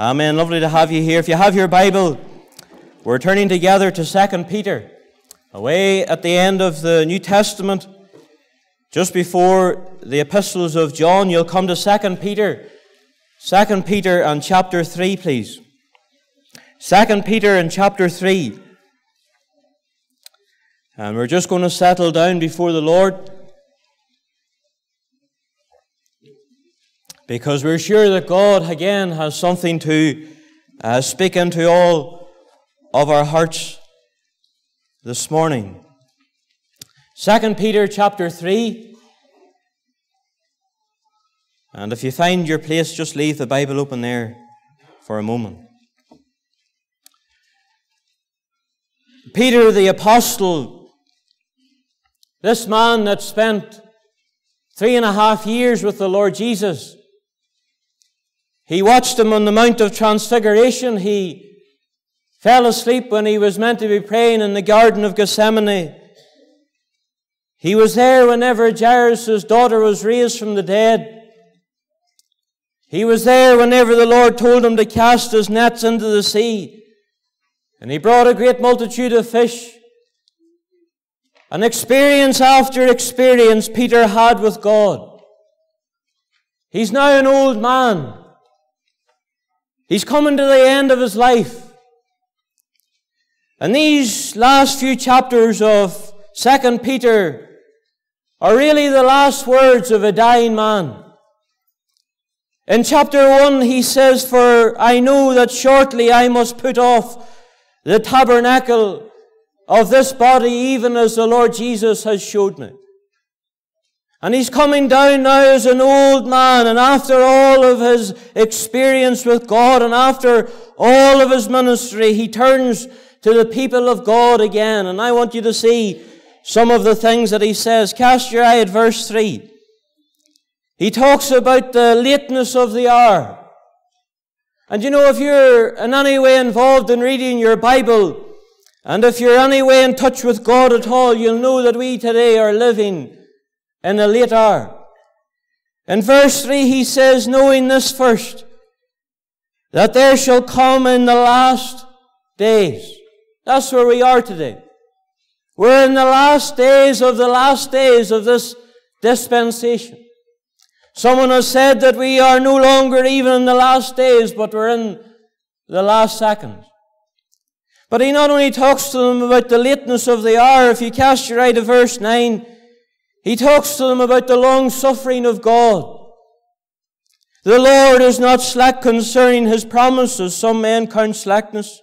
Amen. Lovely to have you here. If you have your Bible, we're turning together to 2 Peter. Away at the end of the New Testament, just before the epistles of John, you'll come to 2 Peter. 2 Peter and chapter 3, please. 2 Peter and chapter 3. And we're just going to settle down before the Lord. Because we're sure that God again has something to uh, speak into all of our hearts this morning. Second Peter chapter 3. And if you find your place, just leave the Bible open there for a moment. Peter the apostle, this man that spent three and a half years with the Lord Jesus, he watched him on the Mount of Transfiguration. He fell asleep when he was meant to be praying in the Garden of Gethsemane. He was there whenever Jairus' daughter was raised from the dead. He was there whenever the Lord told him to cast his nets into the sea. And he brought a great multitude of fish. An experience after experience Peter had with God. He's now an old man. He's coming to the end of his life. And these last few chapters of 2 Peter are really the last words of a dying man. In chapter 1, he says, For I know that shortly I must put off the tabernacle of this body, even as the Lord Jesus has showed me. And he's coming down now as an old man, and after all of his experience with God, and after all of his ministry, he turns to the people of God again. And I want you to see some of the things that he says. Cast your eye at verse 3. He talks about the lateness of the hour. And you know, if you're in any way involved in reading your Bible, and if you're any way in touch with God at all, you'll know that we today are living in a late hour. In verse 3, he says, Knowing this first, that there shall come in the last days. That's where we are today. We're in the last days of the last days of this dispensation. Someone has said that we are no longer even in the last days, but we're in the last seconds. But he not only talks to them about the lateness of the hour, if you cast your eye to verse 9, he talks to them about the long suffering of God. The Lord is not slack concerning his promises, some men count slackness,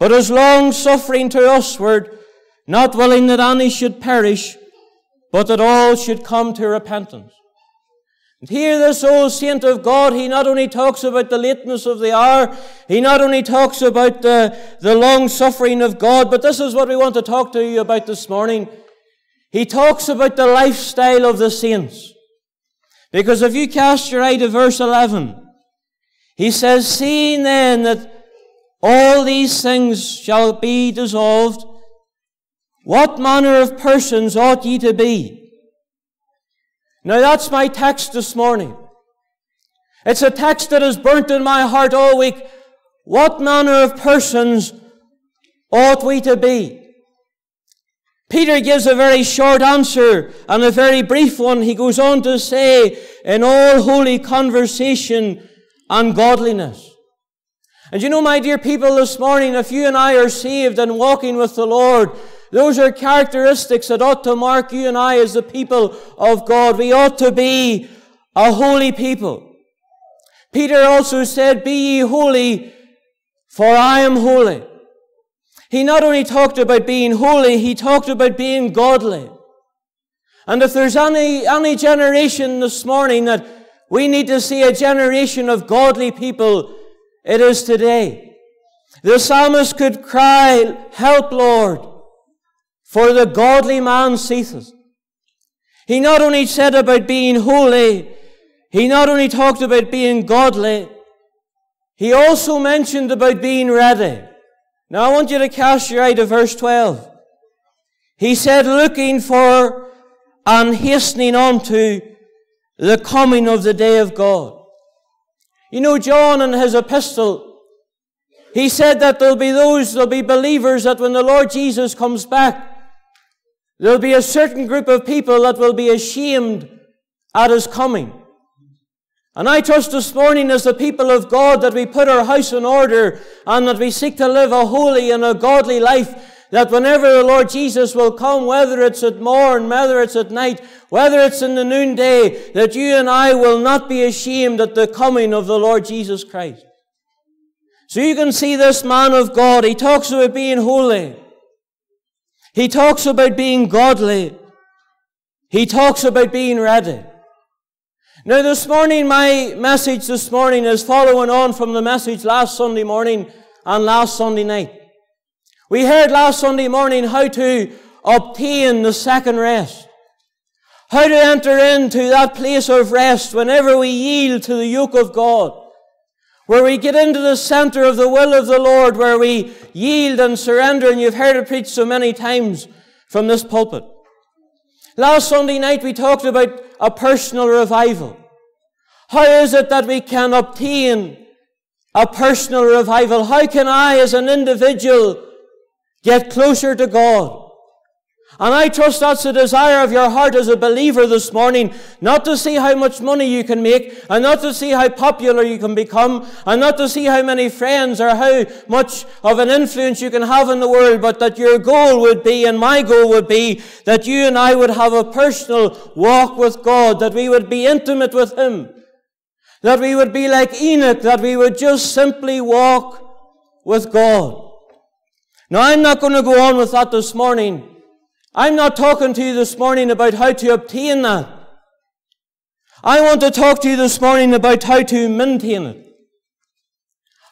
but is long suffering to usward, not willing that any should perish, but that all should come to repentance. And here, this old saint of God, he not only talks about the lateness of the hour, he not only talks about the, the long suffering of God, but this is what we want to talk to you about this morning. He talks about the lifestyle of the saints. Because if you cast your eye to verse 11, he says, Seeing then that all these things shall be dissolved, what manner of persons ought ye to be? Now that's my text this morning. It's a text that has burnt in my heart all week. What manner of persons ought we to be? Peter gives a very short answer and a very brief one. He goes on to say, in all holy conversation and godliness. And you know, my dear people, this morning, if you and I are saved and walking with the Lord, those are characteristics that ought to mark you and I as the people of God. We ought to be a holy people. Peter also said, Be ye holy, for I am holy. He not only talked about being holy, he talked about being godly. And if there's any, any generation this morning that we need to see a generation of godly people, it is today. The psalmist could cry, Help, Lord, for the godly man ceases. He not only said about being holy, he not only talked about being godly, he also mentioned about being ready. Now I want you to cast your eye to verse 12. He said, looking for and hastening on to the coming of the day of God. You know, John in his epistle, he said that there'll be those, there'll be believers that when the Lord Jesus comes back, there'll be a certain group of people that will be ashamed at his coming. And I trust this morning as the people of God that we put our house in order and that we seek to live a holy and a godly life that whenever the Lord Jesus will come, whether it's at morn, whether it's at night, whether it's in the noonday, that you and I will not be ashamed at the coming of the Lord Jesus Christ. So you can see this man of God, he talks about being holy. He talks about being godly. He talks about being ready. Now this morning, my message this morning is following on from the message last Sunday morning and last Sunday night. We heard last Sunday morning how to obtain the second rest. How to enter into that place of rest whenever we yield to the yoke of God. Where we get into the center of the will of the Lord, where we yield and surrender, and you've heard it preached so many times from this pulpit. Last Sunday night we talked about a personal revival. How is it that we can obtain a personal revival? How can I as an individual Get closer to God. And I trust that's the desire of your heart as a believer this morning, not to see how much money you can make, and not to see how popular you can become, and not to see how many friends or how much of an influence you can have in the world, but that your goal would be, and my goal would be, that you and I would have a personal walk with God, that we would be intimate with Him, that we would be like Enoch, that we would just simply walk with God. Now, I'm not going to go on with that this morning. I'm not talking to you this morning about how to obtain that. I want to talk to you this morning about how to maintain it.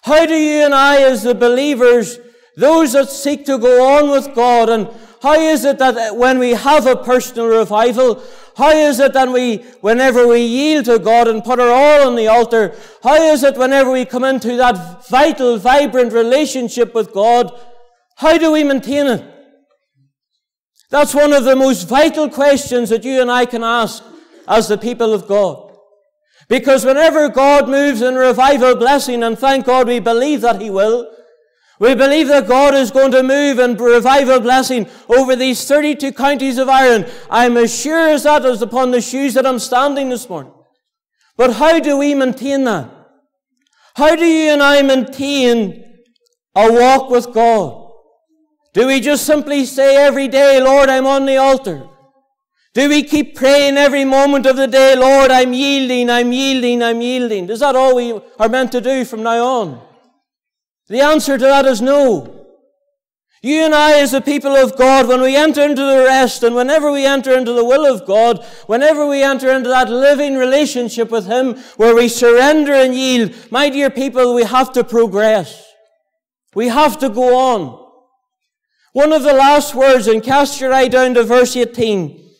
How do you and I, as the believers, those that seek to go on with God, and how is it that when we have a personal revival, how is it that we, whenever we yield to God and put our all on the altar, how is it whenever we come into that vital, vibrant relationship with God, how do we maintain it? That's one of the most vital questions that you and I can ask as the people of God. Because whenever God moves in revival blessing, and thank God we believe that He will, we believe that God is going to move in revival blessing over these 32 counties of Ireland. I'm as sure as that as upon the shoes that I'm standing this morning. But how do we maintain that? How do you and I maintain a walk with God? Do we just simply say every day, Lord, I'm on the altar? Do we keep praying every moment of the day, Lord, I'm yielding, I'm yielding, I'm yielding? Is that all we are meant to do from now on? The answer to that is no. You and I, as the people of God, when we enter into the rest and whenever we enter into the will of God, whenever we enter into that living relationship with Him where we surrender and yield, my dear people, we have to progress. We have to go on. One of the last words, and cast your eye down to verse 18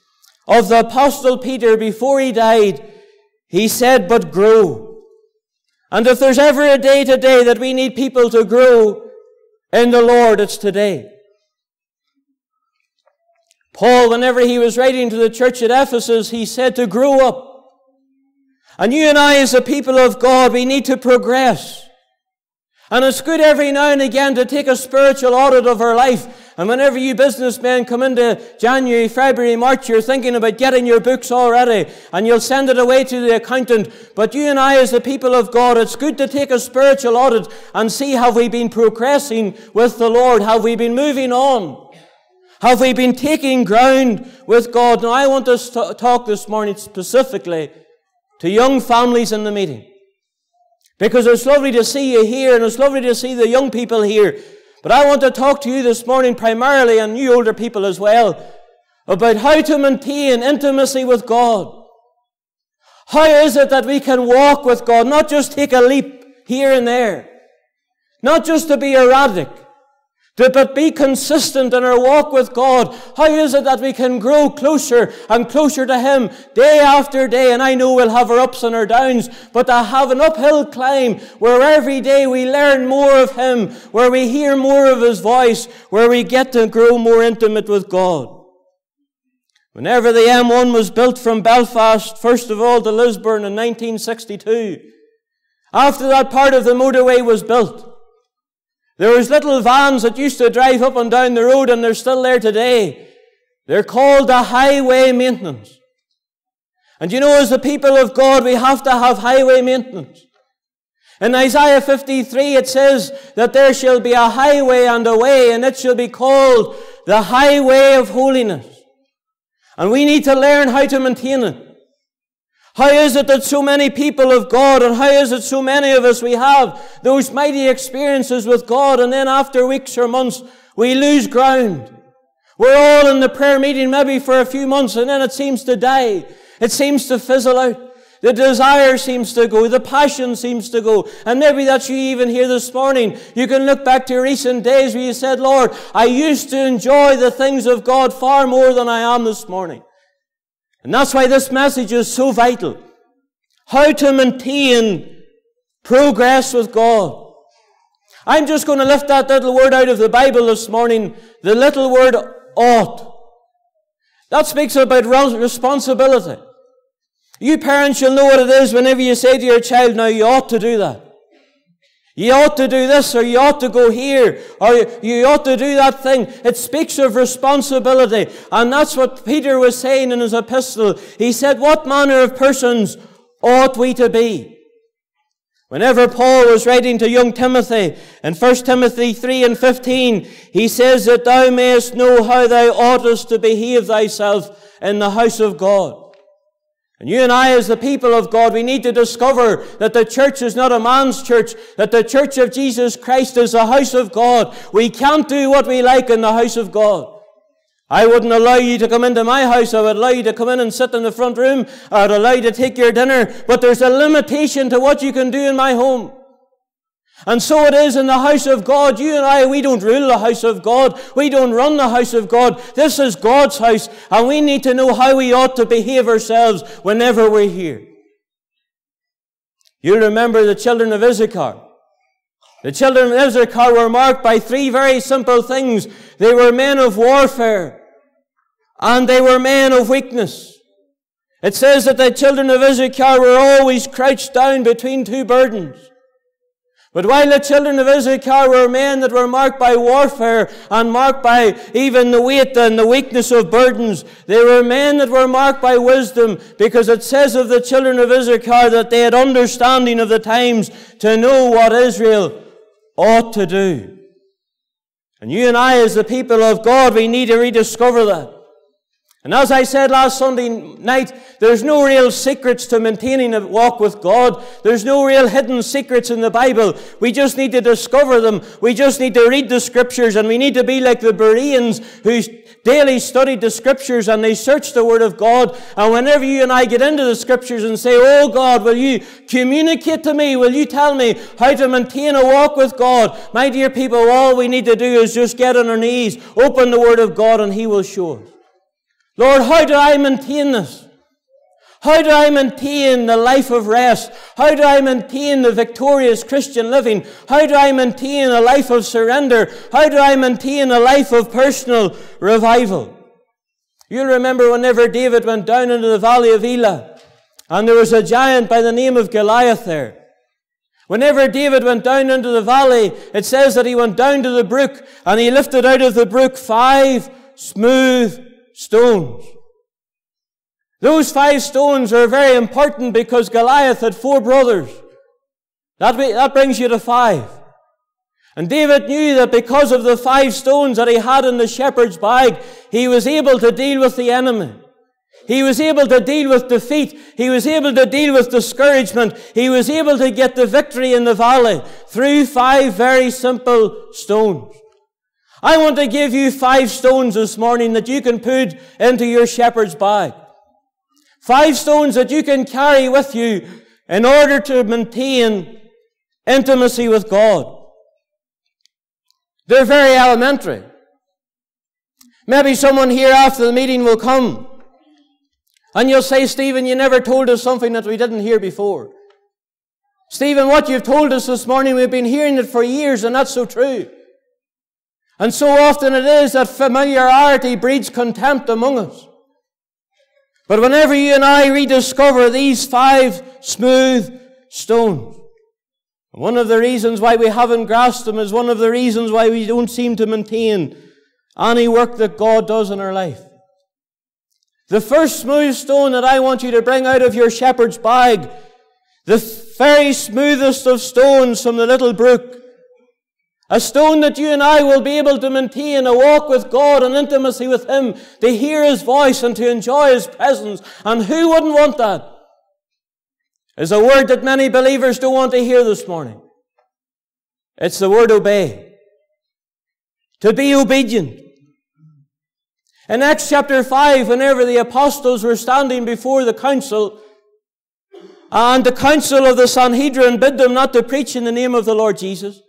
of the Apostle Peter before he died, he said, but grow. And if there's ever a day today that we need people to grow in the Lord, it's today. Paul, whenever he was writing to the church at Ephesus, he said to grow up. And you and I, as a people of God, we need to progress. And it's good every now and again to take a spiritual audit of our life. And whenever you businessmen come into January, February, March, you're thinking about getting your books already and you'll send it away to the accountant. But you and I, as the people of God, it's good to take a spiritual audit and see have we been progressing with the Lord? Have we been moving on? Have we been taking ground with God? Now, I want to talk this morning specifically to young families in the meeting. Because it's lovely to see you here and it's lovely to see the young people here. But I want to talk to you this morning primarily and you older people as well about how to maintain intimacy with God. How is it that we can walk with God, not just take a leap here and there, not just to be erratic, to but be consistent in our walk with God. How is it that we can grow closer and closer to Him day after day? And I know we'll have our ups and our downs, but to have an uphill climb where every day we learn more of Him, where we hear more of His voice, where we get to grow more intimate with God. Whenever the M1 was built from Belfast, first of all to Lisburn in 1962, After that part of the motorway was built, there was little vans that used to drive up and down the road and they're still there today. They're called the highway maintenance. And you know, as the people of God, we have to have highway maintenance. In Isaiah 53, it says that there shall be a highway and a way, and it shall be called the highway of holiness. And we need to learn how to maintain it. How is it that so many people of God, and how is it so many of us, we have those mighty experiences with God, and then after weeks or months, we lose ground. We're all in the prayer meeting maybe for a few months, and then it seems to die. It seems to fizzle out. The desire seems to go. The passion seems to go. And maybe that's you even here this morning. You can look back to recent days where you said, Lord, I used to enjoy the things of God far more than I am this morning. And that's why this message is so vital. How to maintain progress with God. I'm just going to lift that little word out of the Bible this morning. The little word ought. That speaks about responsibility. You parents, you'll know what it is whenever you say to your child, now you ought to do that. You ought to do this, or you ought to go here, or you ought to do that thing. It speaks of responsibility. And that's what Peter was saying in his epistle. He said, What manner of persons ought we to be? Whenever Paul was writing to young Timothy, in 1 Timothy 3 and 15, he says that thou mayest know how thou oughtest to behave thyself in the house of God. And you and I, as the people of God, we need to discover that the church is not a man's church, that the church of Jesus Christ is the house of God. We can't do what we like in the house of God. I wouldn't allow you to come into my house. I would allow you to come in and sit in the front room. I would allow you to take your dinner. But there's a limitation to what you can do in my home. And so it is in the house of God. You and I, we don't rule the house of God. We don't run the house of God. This is God's house, and we need to know how we ought to behave ourselves whenever we're here. You remember the children of Issachar. The children of Issachar were marked by three very simple things. They were men of warfare, and they were men of weakness. It says that the children of Issachar were always crouched down between two burdens. But while the children of Issachar were men that were marked by warfare and marked by even the weight and the weakness of burdens, they were men that were marked by wisdom because it says of the children of Issachar that they had understanding of the times to know what Israel ought to do. And you and I, as the people of God, we need to rediscover that. And as I said last Sunday night, there's no real secrets to maintaining a walk with God. There's no real hidden secrets in the Bible. We just need to discover them. We just need to read the scriptures and we need to be like the Bereans who daily studied the scriptures and they searched the Word of God. And whenever you and I get into the scriptures and say, Oh God, will you communicate to me? Will you tell me how to maintain a walk with God? My dear people, all we need to do is just get on our knees, open the Word of God and He will show us. Lord, how do I maintain this? How do I maintain the life of rest? How do I maintain the victorious Christian living? How do I maintain a life of surrender? How do I maintain a life of personal revival? You'll remember whenever David went down into the valley of Elah, and there was a giant by the name of Goliath there. Whenever David went down into the valley, it says that he went down to the brook, and he lifted out of the brook five smooth stones. Those five stones are very important because Goliath had four brothers. That, that brings you to five. And David knew that because of the five stones that he had in the shepherd's bag, he was able to deal with the enemy. He was able to deal with defeat. He was able to deal with discouragement. He was able to get the victory in the valley through five very simple stones. I want to give you five stones this morning that you can put into your shepherd's bag. Five stones that you can carry with you in order to maintain intimacy with God. They're very elementary. Maybe someone here after the meeting will come and you'll say, Stephen, you never told us something that we didn't hear before. Stephen, what you've told us this morning, we've been hearing it for years and that's so true. And so often it is that familiarity breeds contempt among us. But whenever you and I rediscover these five smooth stones, One of the reasons why we haven't grasped them is one of the reasons why we don't seem to maintain any work that God does in our life. The first smooth stone that I want you to bring out of your shepherd's bag, the very smoothest of stones from the little brook, a stone that you and I will be able to maintain a walk with God and intimacy with Him, to hear His voice and to enjoy His presence. And who wouldn't want that? Is a word that many believers don't want to hear this morning. It's the word obey. To be obedient. In Acts chapter 5, whenever the apostles were standing before the council, and the council of the Sanhedrin bid them not to preach in the name of the Lord Jesus,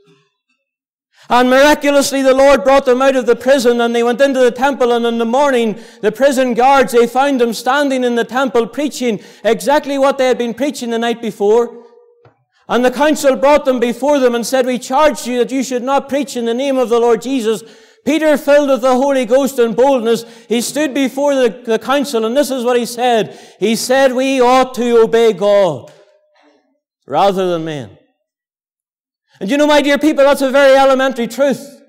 and miraculously the Lord brought them out of the prison and they went into the temple and in the morning the prison guards, they found them standing in the temple preaching exactly what they had been preaching the night before. And the council brought them before them and said, we charged you that you should not preach in the name of the Lord Jesus. Peter, filled with the Holy Ghost and boldness, he stood before the, the council and this is what he said. He said, we ought to obey God rather than men. And you know, my dear people, that's a very elementary truth.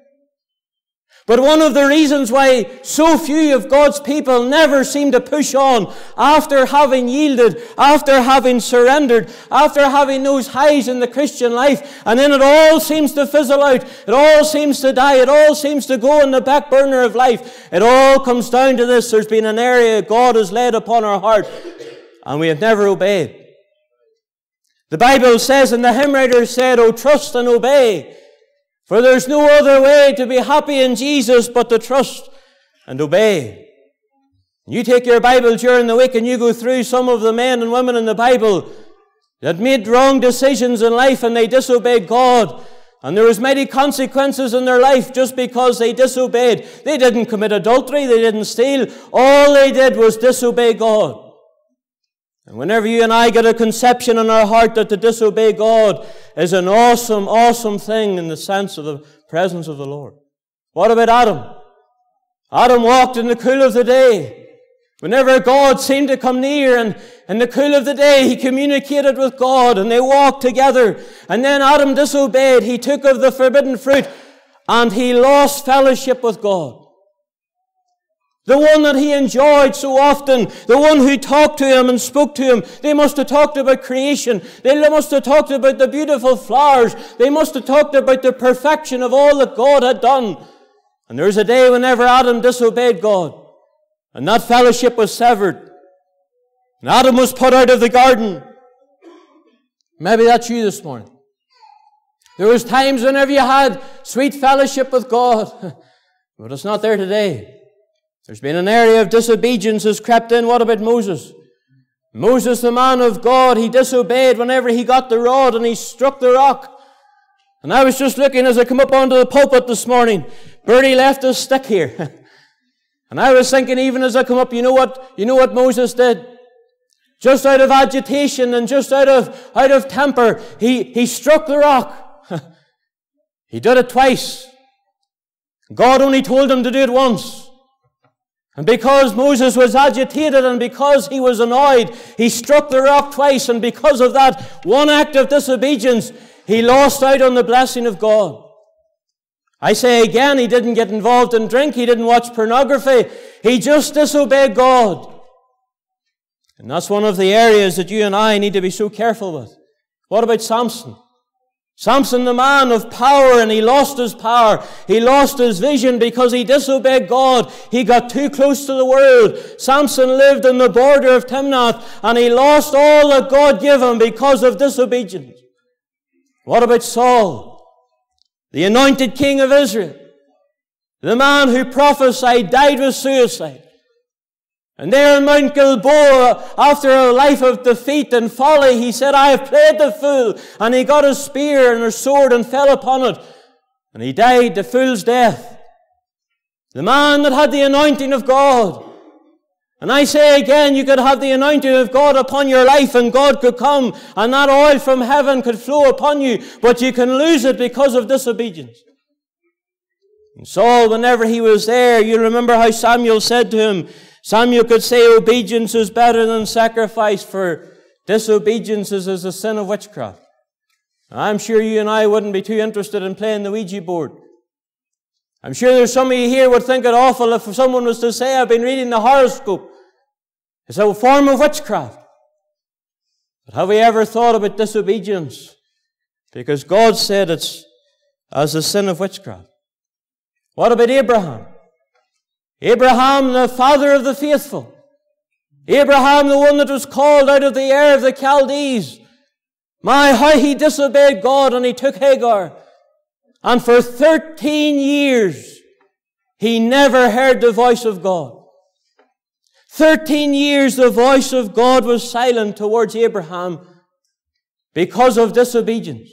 But one of the reasons why so few of God's people never seem to push on after having yielded, after having surrendered, after having those highs in the Christian life, and then it all seems to fizzle out, it all seems to die, it all seems to go in the back burner of life. It all comes down to this. There's been an area God has laid upon our heart, and we have never obeyed. The Bible says, and the hymn writer said, Oh, trust and obey. For there's no other way to be happy in Jesus but to trust and obey. You take your Bible during the week and you go through some of the men and women in the Bible that made wrong decisions in life and they disobeyed God. And there was many consequences in their life just because they disobeyed. They didn't commit adultery. They didn't steal. All they did was disobey God. And whenever you and I get a conception in our heart that to disobey God is an awesome, awesome thing in the sense of the presence of the Lord. What about Adam? Adam walked in the cool of the day. Whenever God seemed to come near and in the cool of the day, he communicated with God and they walked together. And then Adam disobeyed. He took of the forbidden fruit and he lost fellowship with God. The one that he enjoyed so often, the one who talked to him and spoke to him. They must have talked about creation. They must have talked about the beautiful flowers. They must have talked about the perfection of all that God had done. And there was a day whenever Adam disobeyed God, and that fellowship was severed. And Adam was put out of the garden. Maybe that's you this morning. There was times whenever you had sweet fellowship with God, but it's not there today. There's been an area of disobedience has crept in. What about Moses? Moses, the man of God, he disobeyed whenever he got the rod and he struck the rock. And I was just looking as I come up onto the pulpit this morning. Bertie left his stick here. and I was thinking even as I come up, you know what, you know what Moses did? Just out of agitation and just out of, out of temper, he, he struck the rock. he did it twice. God only told him to do it once. And because Moses was agitated and because he was annoyed, he struck the rock twice. And because of that one act of disobedience, he lost out on the blessing of God. I say again, he didn't get involved in drink. He didn't watch pornography. He just disobeyed God. And that's one of the areas that you and I need to be so careful with. What about Samson? Samson, the man of power, and he lost his power. He lost his vision because he disobeyed God. He got too close to the world. Samson lived in the border of Timnath, and he lost all that God gave him because of disobedience. What about Saul, the anointed king of Israel? The man who prophesied died with suicide. And there in Mount Gilboa, after a life of defeat and folly, he said, I have played the fool. And he got a spear and a sword and fell upon it. And he died the fool's death. The man that had the anointing of God. And I say again, you could have the anointing of God upon your life and God could come and that oil from heaven could flow upon you, but you can lose it because of disobedience. And Saul, whenever he was there, you remember how Samuel said to him, Samuel could say obedience is better than sacrifice, for disobedience is a sin of witchcraft. I'm sure you and I wouldn't be too interested in playing the Ouija board. I'm sure there's some of you here would think it awful if someone was to say, I've been reading the horoscope. It's a form of witchcraft. But have we ever thought about disobedience? Because God said it's as a sin of witchcraft. What about Abraham? Abraham, the father of the faithful. Abraham, the one that was called out of the Ur of the Chaldees. My, how he disobeyed God and he took Hagar. And for 13 years, he never heard the voice of God. 13 years the voice of God was silent towards Abraham because of disobedience.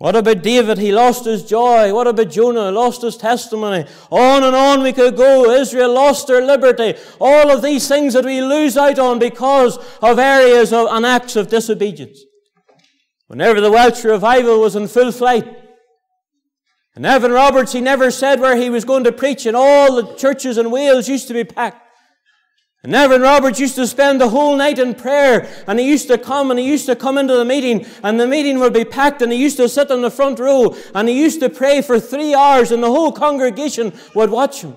What about David? He lost his joy. What about Jonah? Lost his testimony. On and on we could go. Israel lost their liberty. All of these things that we lose out on because of areas of, and acts of disobedience. Whenever the Welsh revival was in full flight, and Evan Roberts, he never said where he was going to preach, and all the churches in Wales used to be packed. And Evan Roberts used to spend the whole night in prayer, and he used to come and he used to come into the meeting, and the meeting would be packed, and he used to sit in the front row, and he used to pray for three hours, and the whole congregation would watch him.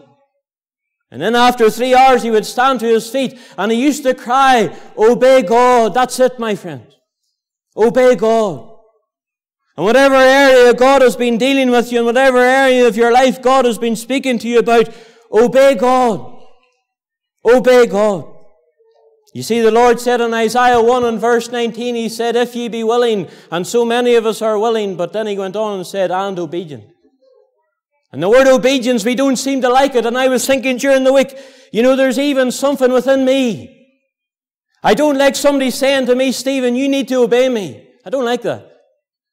And then after three hours, he would stand to his feet, and he used to cry, Obey God. That's it, my friend. Obey God. And whatever area God has been dealing with you, in whatever area of your life God has been speaking to you about, obey God. Obey God. You see, the Lord said in Isaiah 1 and verse 19, He said, If ye be willing, and so many of us are willing, but then He went on and said, and obedient. And the word obedience, we don't seem to like it. And I was thinking during the week, you know, there's even something within me. I don't like somebody saying to me, Stephen, you need to obey me. I don't like that.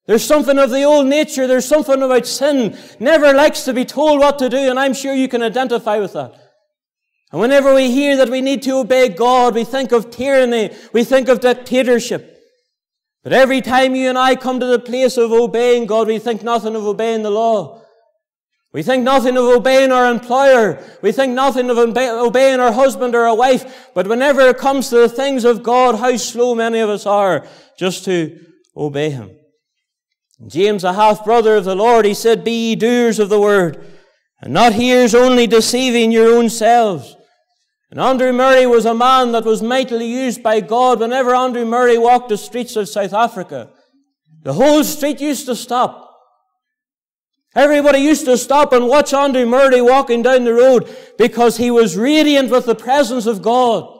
There's something of the old nature. There's something about sin. Never likes to be told what to do, and I'm sure you can identify with that. And whenever we hear that we need to obey God, we think of tyranny. We think of dictatorship. But every time you and I come to the place of obeying God, we think nothing of obeying the law. We think nothing of obeying our employer. We think nothing of obeying our husband or our wife. But whenever it comes to the things of God, how slow many of us are just to obey Him. James, a half brother of the Lord, he said, Be ye doers of the word, and not hearers only deceiving your own selves. And Andrew Murray was a man that was mightily used by God whenever Andrew Murray walked the streets of South Africa. The whole street used to stop. Everybody used to stop and watch Andrew Murray walking down the road because he was radiant with the presence of God.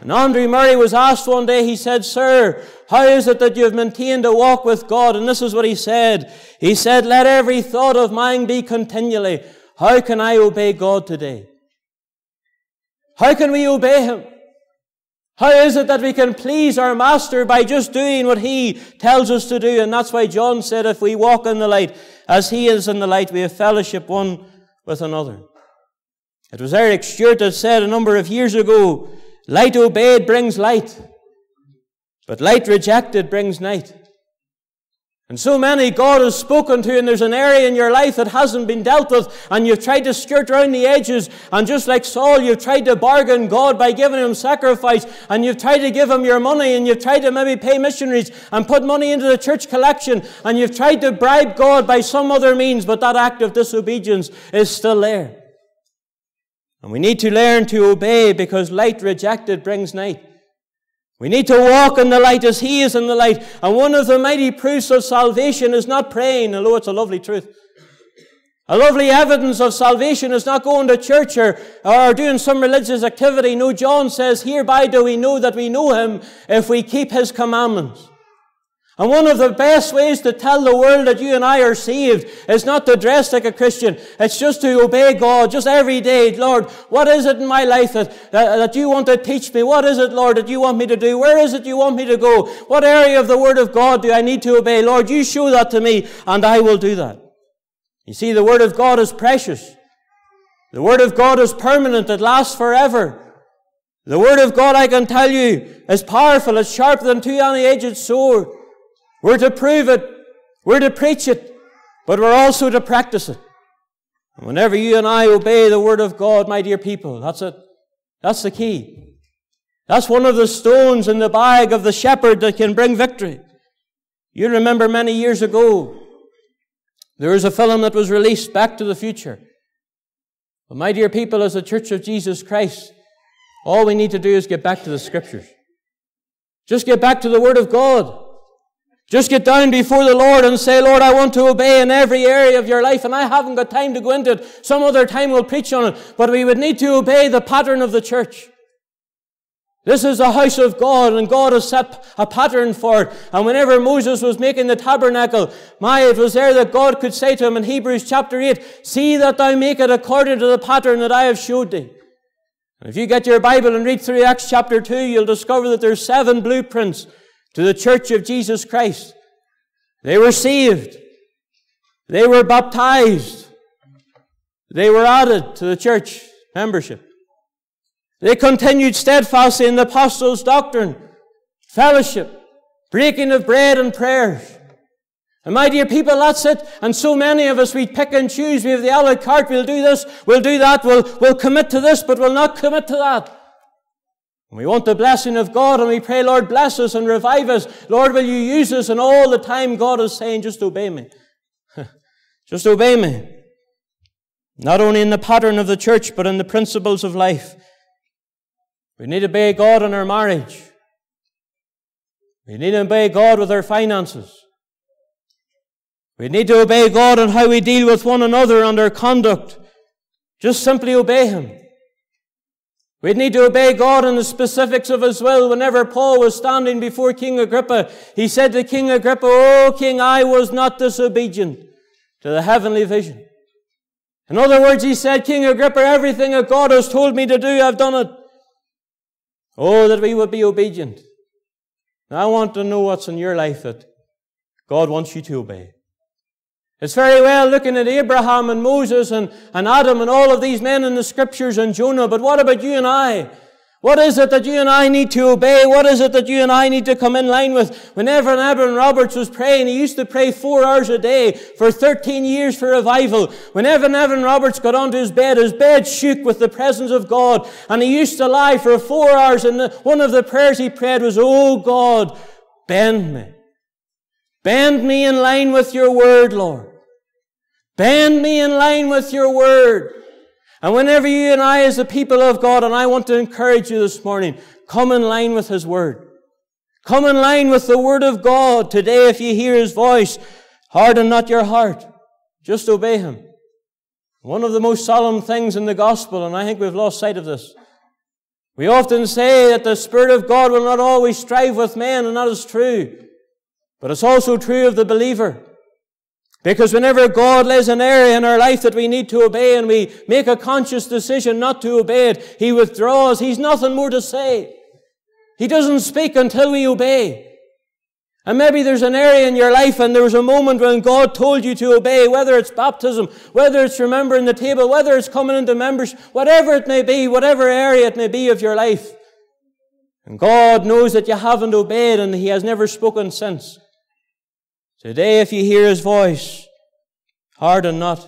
And Andrew Murray was asked one day, he said, Sir, how is it that you've maintained a walk with God? And this is what he said. He said, Let every thought of mine be continually, how can I obey God today? How can we obey Him? How is it that we can please our Master by just doing what He tells us to do? And that's why John said, if we walk in the light, as He is in the light, we have fellowship one with another. It was Eric Stewart that said a number of years ago, Light obeyed brings light, but light rejected brings night. And so many God has spoken to, you, and there's an area in your life that hasn't been dealt with, and you've tried to skirt around the edges, and just like Saul, you've tried to bargain God by giving him sacrifice, and you've tried to give him your money, and you've tried to maybe pay missionaries and put money into the church collection, and you've tried to bribe God by some other means, but that act of disobedience is still there. And we need to learn to obey because light rejected brings night. We need to walk in the light as He is in the light. And one of the mighty proofs of salvation is not praying, although it's a lovely truth. A lovely evidence of salvation is not going to church or, or doing some religious activity. No, John says, hereby do we know that we know Him if we keep His commandments. And one of the best ways to tell the world that you and I are saved is not to dress like a Christian. It's just to obey God, just every day. Lord, what is it in my life that, that, that, you want to teach me? What is it, Lord, that you want me to do? Where is it you want me to go? What area of the Word of God do I need to obey? Lord, you show that to me, and I will do that. You see, the Word of God is precious. The Word of God is permanent. It lasts forever. The Word of God, I can tell you, is powerful. It's sharper than two any edged sword. We're to prove it. We're to preach it. But we're also to practice it. And whenever you and I obey the Word of God, my dear people, that's it. That's the key. That's one of the stones in the bag of the shepherd that can bring victory. You remember many years ago, there was a film that was released, Back to the Future. But my dear people, as the Church of Jesus Christ, all we need to do is get back to the Scriptures. Just get back to the Word of God. Just get down before the Lord and say, Lord, I want to obey in every area of your life, and I haven't got time to go into it. Some other time we'll preach on it. But we would need to obey the pattern of the church. This is a house of God, and God has set a pattern for it. And whenever Moses was making the tabernacle, my, it was there that God could say to him in Hebrews chapter 8, See that thou make it according to the pattern that I have showed thee. If you get your Bible and read through Acts chapter 2, you'll discover that there's seven blueprints to the church of Jesus Christ. They were saved. They were baptized. They were added to the church membership. They continued steadfastly in the apostles' doctrine, fellowship, breaking of bread and prayers. And my dear people, that's it. And so many of us, we pick and choose. We have the a la carte. We'll do this. We'll do that. We'll, we'll commit to this, but we'll not commit to that. And we want the blessing of God and we pray, Lord, bless us and revive us. Lord, will you use us? And all the time God is saying, just obey me. just obey me. Not only in the pattern of the church, but in the principles of life. We need to obey God in our marriage. We need to obey God with our finances. We need to obey God in how we deal with one another and our conduct. Just simply obey Him. We need to obey God in the specifics of His will. Whenever Paul was standing before King Agrippa, he said to King Agrippa, Oh, King, I was not disobedient to the heavenly vision. In other words, he said, King Agrippa, everything that God has told me to do, I've done it. Oh, that we would be obedient. Now, I want to know what's in your life that God wants you to obey. It's very well looking at Abraham and Moses and, and Adam and all of these men in the scriptures and Jonah, but what about you and I? What is it that you and I need to obey? What is it that you and I need to come in line with? Whenever Evan Roberts was praying, he used to pray four hours a day for 13 years for revival. Whenever Evan Roberts got onto his bed, his bed shook with the presence of God, and he used to lie for four hours, and one of the prayers he prayed was, Oh God, bend me. Bend me in line with your word, Lord. Bend me in line with your word. And whenever you and I, as the people of God, and I want to encourage you this morning, come in line with His Word. Come in line with the Word of God. Today, if you hear His voice, harden not your heart. Just obey Him. One of the most solemn things in the gospel, and I think we've lost sight of this. We often say that the Spirit of God will not always strive with men, and that is true. But it's also true of the believer. Because whenever God lays an area in our life that we need to obey and we make a conscious decision not to obey it, He withdraws. He's nothing more to say. He doesn't speak until we obey. And maybe there's an area in your life and there was a moment when God told you to obey, whether it's baptism, whether it's remembering the table, whether it's coming into membership, whatever it may be, whatever area it may be of your life. And God knows that you haven't obeyed and He has never spoken since. Today, if you hear his voice, harden not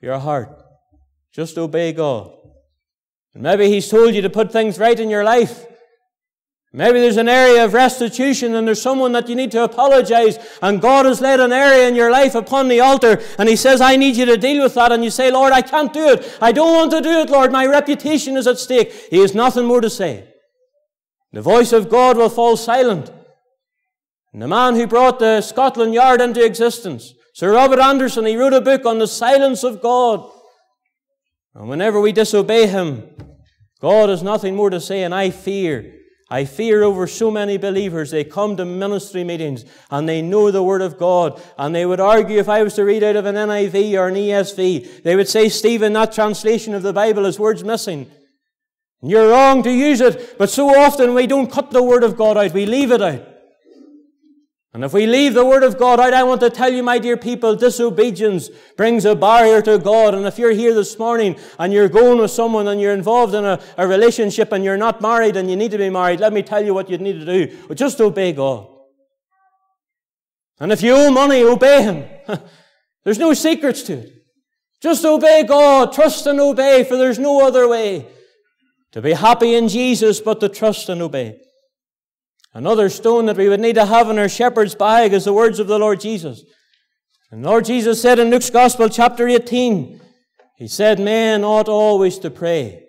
your heart. Just obey God. And maybe he's told you to put things right in your life. Maybe there's an area of restitution and there's someone that you need to apologize and God has laid an area in your life upon the altar and He says, I need you to deal with that. And you say, Lord, I can't do it. I don't want to do it, Lord. My reputation is at stake. He has nothing more to say. The voice of God will fall silent. And the man who brought the Scotland Yard into existence, Sir Robert Anderson, he wrote a book on the silence of God. And whenever we disobey him, God has nothing more to say, and I fear. I fear over so many believers. They come to ministry meetings and they know the Word of God. And they would argue if I was to read out of an NIV or an ESV, they would say, Stephen, that translation of the Bible is words missing. And You're wrong to use it, but so often we don't cut the Word of God out. We leave it out. And if we leave the Word of God out, I want to tell you, my dear people, disobedience brings a barrier to God. And if you're here this morning and you're going with someone and you're involved in a, a relationship and you're not married and you need to be married, let me tell you what you need to do. Just obey God. And if you owe money, obey Him. there's no secrets to it. Just obey God. Trust and obey, for there's no other way to be happy in Jesus but to trust and obey. Another stone that we would need to have in our shepherd's bag is the words of the Lord Jesus. And Lord Jesus said in Luke's Gospel, chapter 18, He said, Men ought always to pray,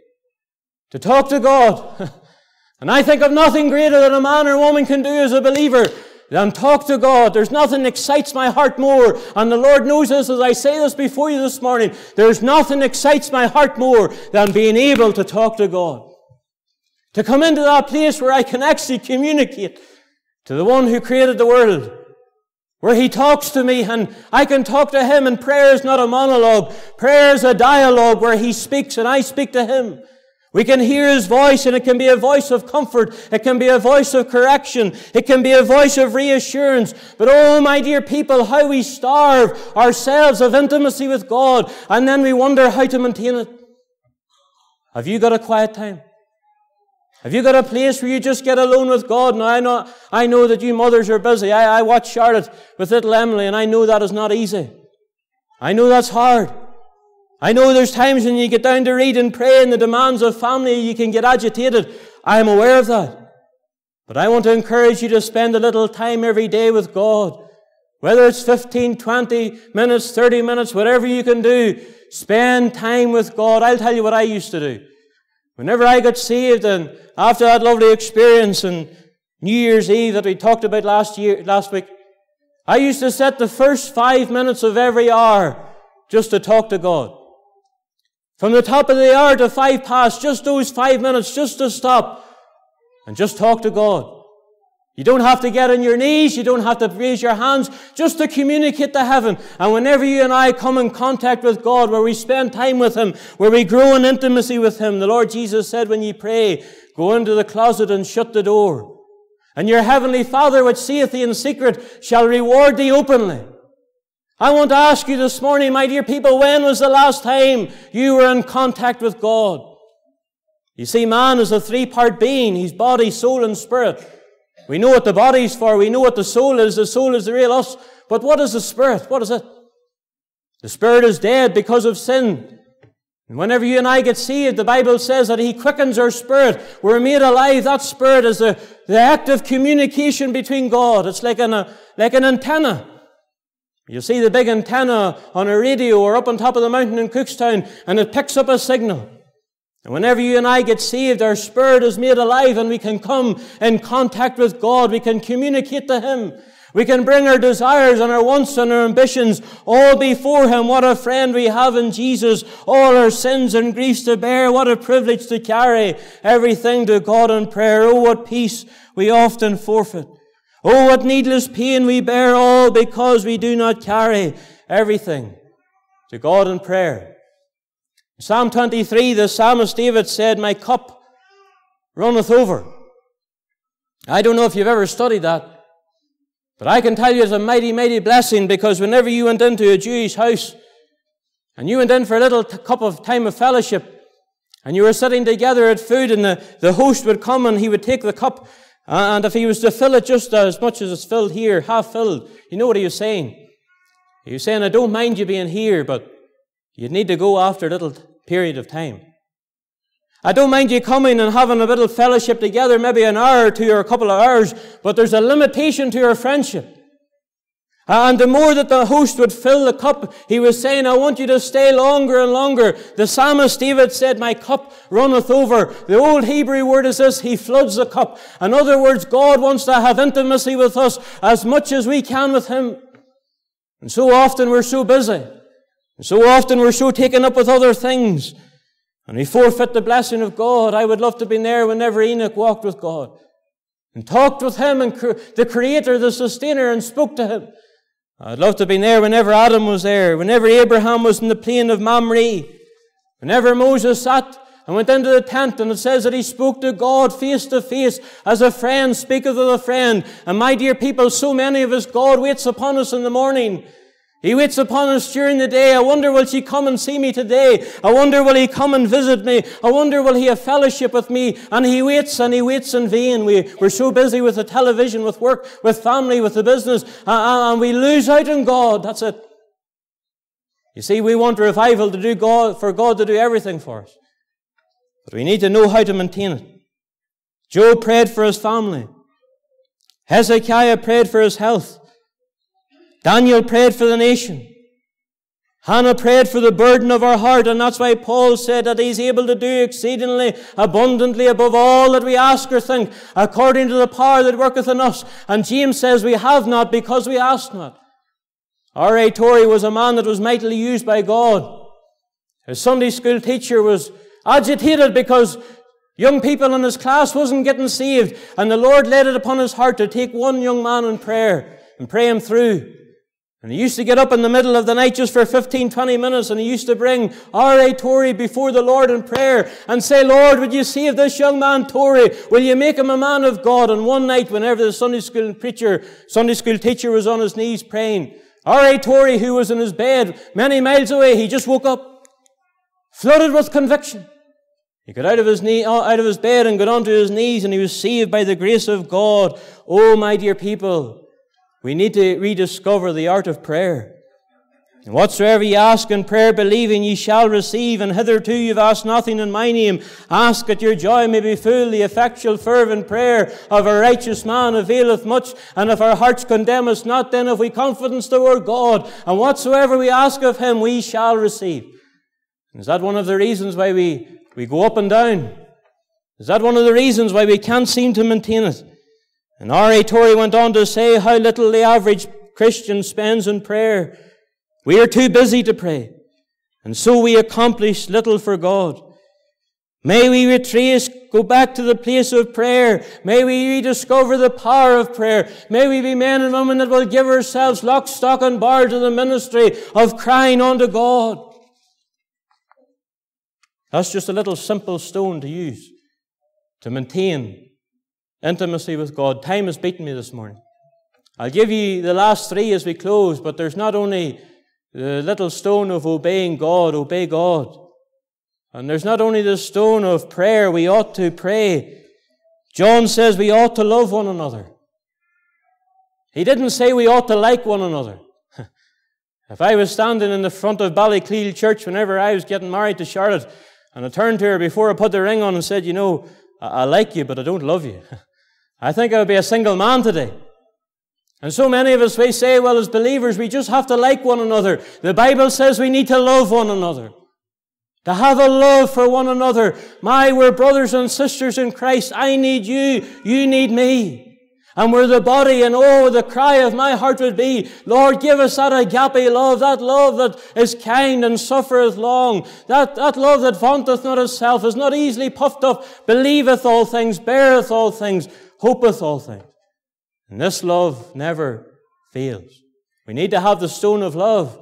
to talk to God. and I think of nothing greater than a man or woman can do as a believer than talk to God. There's nothing excites my heart more. And the Lord knows this as I say this before you this morning. There's nothing excites my heart more than being able to talk to God. To come into that place where I can actually communicate to the one who created the world. Where he talks to me and I can talk to him and prayer is not a monologue. Prayer is a dialogue where he speaks and I speak to him. We can hear his voice and it can be a voice of comfort. It can be a voice of correction. It can be a voice of reassurance. But oh, my dear people, how we starve ourselves of intimacy with God and then we wonder how to maintain it. Have you got a quiet time? Have you got a place where you just get alone with God? Now, I know, I know that you mothers are busy. I, I watch Charlotte with little Emily, and I know that is not easy. I know that's hard. I know there's times when you get down to read and pray and the demands of family, you can get agitated. I am aware of that. But I want to encourage you to spend a little time every day with God. Whether it's 15, 20 minutes, 30 minutes, whatever you can do, spend time with God. I'll tell you what I used to do. Whenever I got saved and after that lovely experience and New Year's Eve that we talked about last year, last week, I used to set the first five minutes of every hour just to talk to God. From the top of the hour to five past, just those five minutes, just to stop and just talk to God. You don't have to get on your knees. You don't have to raise your hands just to communicate to heaven. And whenever you and I come in contact with God, where we spend time with Him, where we grow in intimacy with Him, the Lord Jesus said, when you pray, go into the closet and shut the door. And your heavenly Father, which seeth thee in secret, shall reward thee openly. I want to ask you this morning, my dear people, when was the last time you were in contact with God? You see, man is a three-part being. He's body, soul, and spirit. We know what the body's for. We know what the soul is. The soul is the real us. But what is the spirit? What is it? The spirit is dead because of sin. And whenever you and I get saved, the Bible says that He quickens our spirit. We're made alive. That spirit is the, the active communication between God. It's like an, a, like an antenna. You see the big antenna on a radio or up on top of the mountain in Cookstown, and it picks up a signal. And whenever you and I get saved, our spirit is made alive and we can come in contact with God. We can communicate to Him. We can bring our desires and our wants and our ambitions all before Him. What a friend we have in Jesus. All our sins and griefs to bear. What a privilege to carry everything to God in prayer. Oh, what peace we often forfeit. Oh, what needless pain we bear all because we do not carry everything to God in prayer. Psalm 23, the psalmist David said, My cup runneth over. I don't know if you've ever studied that, but I can tell you it's a mighty, mighty blessing because whenever you went into a Jewish house and you went in for a little cup of time of fellowship and you were sitting together at food and the, the host would come and he would take the cup uh, and if he was to fill it just as much as it's filled here, half filled, you know what he was saying? He was saying, I don't mind you being here, but you'd need to go after a little period of time. I don't mind you coming and having a little fellowship together, maybe an hour or two or a couple of hours, but there's a limitation to your friendship. And the more that the host would fill the cup, he was saying, I want you to stay longer and longer. The psalmist David said, My cup runneth over. The old Hebrew word is this, he floods the cup. In other words, God wants to have intimacy with us as much as we can with him. And so often we're so busy. And so often we're so taken up with other things and we forfeit the blessing of God. I would love to been there whenever Enoch walked with God and talked with him and the creator, the sustainer and spoke to him. I'd love to been there whenever Adam was there, whenever Abraham was in the plain of Mamre, whenever Moses sat and went into the tent and it says that he spoke to God face to face as a friend speaketh with a friend. And my dear people, so many of us, God waits upon us in the morning he waits upon us during the day. I wonder will she come and see me today? I wonder will he come and visit me? I wonder will he have fellowship with me? And he waits and he waits in vain. We, we're so busy with the television, with work, with family, with the business, uh, uh, and we lose out on God. That's it. You see, we want revival to do God, for God to do everything for us. But we need to know how to maintain it. Job prayed for his family. Hezekiah prayed for his health. Daniel prayed for the nation. Hannah prayed for the burden of her heart, and that's why Paul said that he's able to do exceedingly abundantly above all that we ask or think, according to the power that worketh in us. And James says we have not because we ask not. R.A. Torrey was a man that was mightily used by God. His Sunday school teacher was agitated because young people in his class wasn't getting saved, and the Lord laid it upon his heart to take one young man in prayer and pray him through. And he used to get up in the middle of the night just for 15, 20 minutes and he used to bring R.A. Torrey before the Lord in prayer and say, Lord, would you save this young man Torrey? Will you make him a man of God? And one night, whenever the Sunday school preacher, Sunday school teacher was on his knees praying, R.A. Torrey, who was in his bed many miles away, he just woke up, flooded with conviction. He got out of his knee, uh, out of his bed and got onto his knees and he was saved by the grace of God. Oh, my dear people, we need to rediscover the art of prayer. And whatsoever ye ask in prayer, believing ye shall receive, and hitherto you've asked nothing in my name. Ask that your joy may be full. The effectual, fervent prayer of a righteous man availeth much, and if our hearts condemn us not, then if we confidence toward God, and whatsoever we ask of him, we shall receive. Is that one of the reasons why we, we go up and down? Is that one of the reasons why we can't seem to maintain it? And R.A. Torrey went on to say how little the average Christian spends in prayer. We are too busy to pray, and so we accomplish little for God. May we retrace, go back to the place of prayer. May we rediscover the power of prayer. May we be men and women that will give ourselves lock, stock, and bar to the ministry of crying unto God. That's just a little simple stone to use to maintain Intimacy with God. Time has beaten me this morning. I'll give you the last three as we close, but there's not only the little stone of obeying God, obey God. And there's not only the stone of prayer, we ought to pray. John says we ought to love one another. He didn't say we ought to like one another. if I was standing in the front of Ballycleal Church whenever I was getting married to Charlotte, and I turned to her before I put the ring on and said, You know, I, I like you, but I don't love you. I think I would be a single man today. And so many of us, we say, well, as believers, we just have to like one another. The Bible says we need to love one another. To have a love for one another. My, we're brothers and sisters in Christ. I need you. You need me. And we're the body, and oh, the cry of my heart would be, Lord, give us that agape love, that love that is kind and suffereth long, that, that love that vaunteth not itself, is not easily puffed up, believeth all things, beareth all things, hopeth all things. And this love never fails. We need to have the stone of love.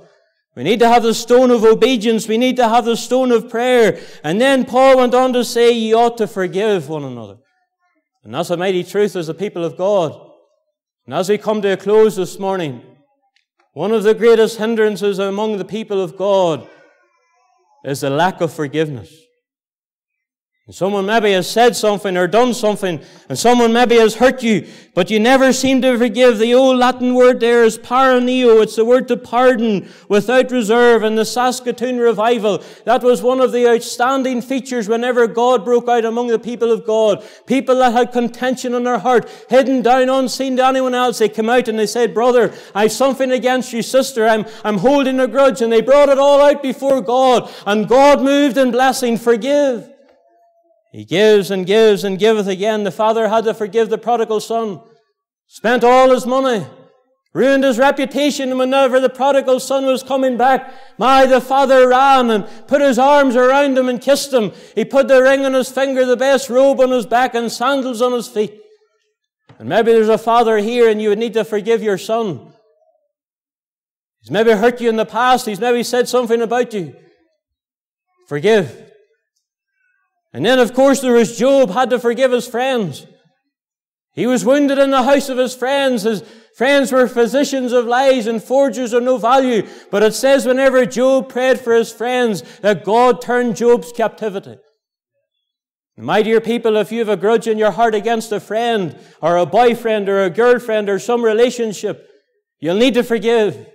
We need to have the stone of obedience. We need to have the stone of prayer. And then Paul went on to say, ye ought to forgive one another. And that's a mighty truth as a people of God. And as we come to a close this morning, one of the greatest hindrances among the people of God is the lack of forgiveness. And someone maybe has said something or done something, and someone maybe has hurt you, but you never seem to forgive. The old Latin word there is parrheneo. It's the word to pardon without reserve. In the Saskatoon revival, that was one of the outstanding features whenever God broke out among the people of God. People that had contention in their heart, hidden down unseen to anyone else, they came out and they said, Brother, I've something against you, sister. I'm, I'm holding a grudge. And they brought it all out before God, and God moved in blessing. Forgive. He gives and gives and giveth again. The father had to forgive the prodigal son. Spent all his money. Ruined his reputation And whenever the prodigal son was coming back. My, the father ran and put his arms around him and kissed him. He put the ring on his finger, the best robe on his back, and sandals on his feet. And maybe there's a father here and you would need to forgive your son. He's maybe hurt you in the past. He's maybe said something about you. Forgive. And then, of course, there was Job had to forgive his friends. He was wounded in the house of his friends. His friends were physicians of lies and forgers of no value. But it says whenever Job prayed for his friends that God turned Job's captivity. My dear people, if you have a grudge in your heart against a friend or a boyfriend or a girlfriend or some relationship, you'll need to forgive.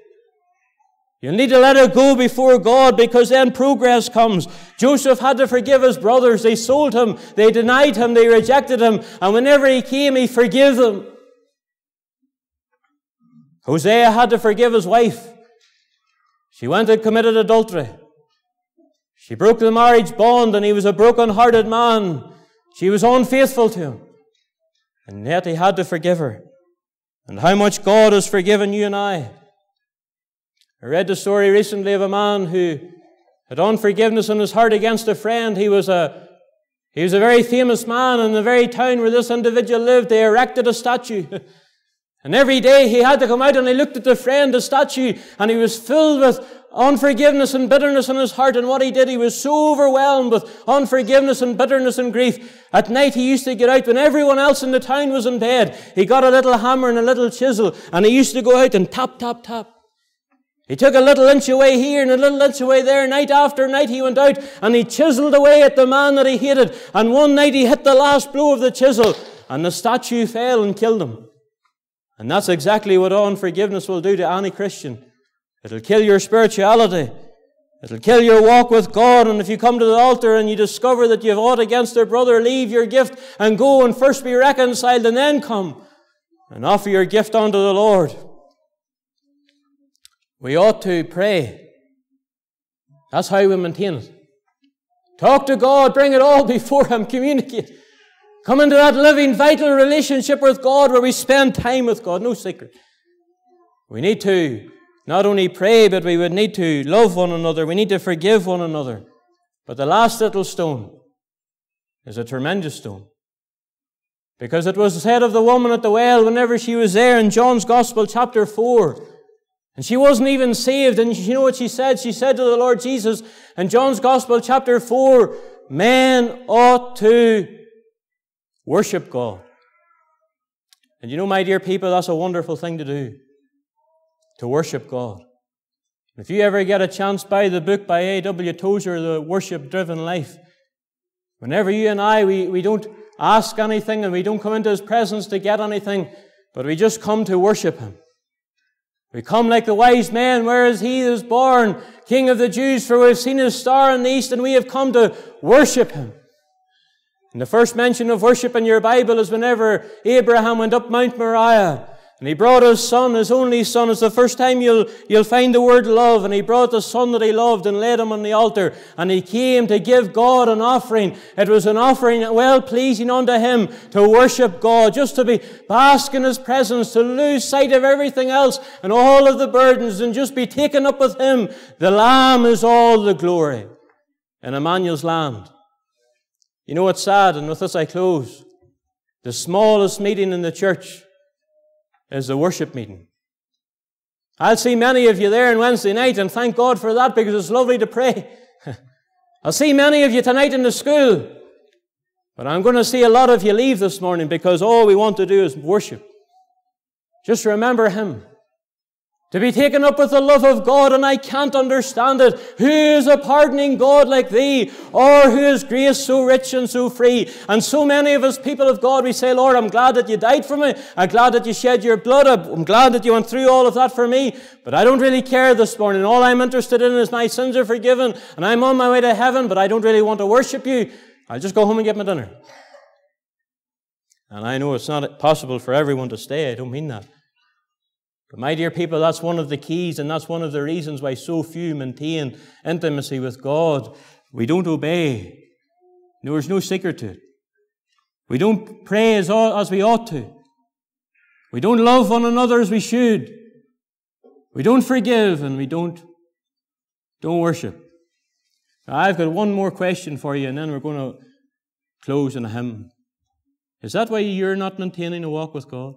You need to let it go before God because then progress comes. Joseph had to forgive his brothers. They sold him, they denied him, they rejected him, and whenever he came, he forgave them. Hosea had to forgive his wife. She went and committed adultery. She broke the marriage bond and he was a broken hearted man. She was unfaithful to him. And yet he had to forgive her. And how much God has forgiven you and I. I read the story recently of a man who had unforgiveness in his heart against a friend. He was a, he was a very famous man in the very town where this individual lived. They erected a statue. And every day he had to come out and he looked at the friend, the statue, and he was filled with unforgiveness and bitterness in his heart. And what he did, he was so overwhelmed with unforgiveness and bitterness and grief. At night he used to get out when everyone else in the town was in bed. He got a little hammer and a little chisel, and he used to go out and tap, tap, tap. He took a little inch away here and a little inch away there. Night after night he went out and he chiseled away at the man that he hated. And one night he hit the last blow of the chisel and the statue fell and killed him. And that's exactly what unforgiveness will do to any Christian. It'll kill your spirituality. It'll kill your walk with God. And if you come to the altar and you discover that you've ought against your brother, leave your gift and go and first be reconciled and then come and offer your gift unto the Lord. We ought to pray. That's how we maintain it. Talk to God, bring it all before Him, communicate. Come into that living, vital relationship with God where we spend time with God. No secret. We need to not only pray, but we would need to love one another. We need to forgive one another. But the last little stone is a tremendous stone. Because it was said of the woman at the well whenever she was there in John's Gospel, chapter 4. And she wasn't even saved. And you know what she said? She said to the Lord Jesus in John's Gospel, chapter 4, men ought to Worship God. And you know, my dear people, that's a wonderful thing to do. To worship God. If you ever get a chance, buy the book by A.W. Tozer, The Worship Driven Life. Whenever you and I, we, we don't ask anything and we don't come into His presence to get anything, but we just come to worship Him. We come like the wise men, where is He is born, King of the Jews? For we've seen His star in the east and we have come to worship Him. And the first mention of worship in your Bible is whenever Abraham went up Mount Moriah. And he brought his son, his only son. It's the first time you'll, you'll find the word love. And he brought the son that he loved and laid him on the altar. And he came to give God an offering. It was an offering well pleasing unto him to worship God, just to be bask in his presence, to lose sight of everything else and all of the burdens and just be taken up with him. The Lamb is all the glory in Emmanuel's land. You know what's sad, and with this I close. The smallest meeting in the church is the worship meeting. I'll see many of you there on Wednesday night, and thank God for that because it's lovely to pray. I'll see many of you tonight in the school, but I'm going to see a lot of you leave this morning because all we want to do is worship. Just remember Him. To be taken up with the love of God, and I can't understand it. Who is a pardoning God like thee? Or who is grace so rich and so free? And so many of us people of God, we say, Lord, I'm glad that you died for me. I'm glad that you shed your blood. I'm glad that you went through all of that for me. But I don't really care this morning. All I'm interested in is my sins are forgiven, and I'm on my way to heaven, but I don't really want to worship you. I'll just go home and get my dinner. And I know it's not possible for everyone to stay. I don't mean that. But my dear people, that's one of the keys, and that's one of the reasons why so few maintain intimacy with God. We don't obey. There's no secret to it. We don't pray as, as we ought to. We don't love one another as we should. We don't forgive and we don't, don't worship. Now, I've got one more question for you, and then we're going to close in a hymn. Is that why you're not maintaining a walk with God?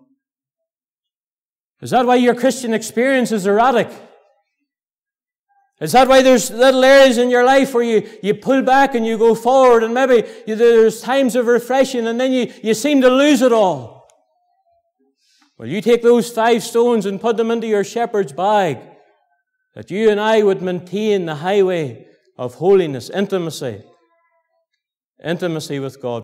Is that why your Christian experience is erratic? Is that why there's little areas in your life where you, you pull back and you go forward and maybe you, there's times of refreshing and then you, you seem to lose it all? Well, you take those five stones and put them into your shepherd's bag that you and I would maintain the highway of holiness, intimacy, intimacy with God.